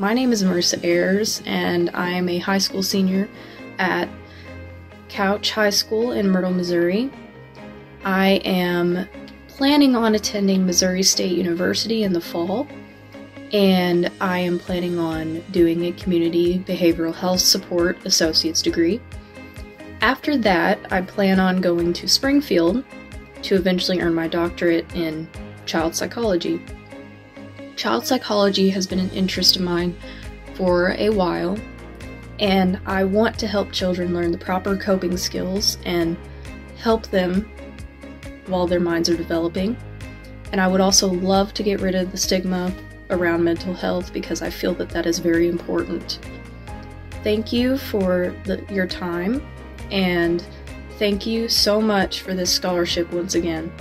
My name is Marissa Ayers, and I am a high school senior at Couch High School in Myrtle, Missouri. I am planning on attending Missouri State University in the fall, and I am planning on doing a community behavioral health support associate's degree. After that, I plan on going to Springfield to eventually earn my doctorate in child psychology. Child psychology has been an interest of mine for a while, and I want to help children learn the proper coping skills and help them while their minds are developing. And I would also love to get rid of the stigma around mental health because I feel that that is very important. Thank you for the, your time, and thank you so much for this scholarship once again.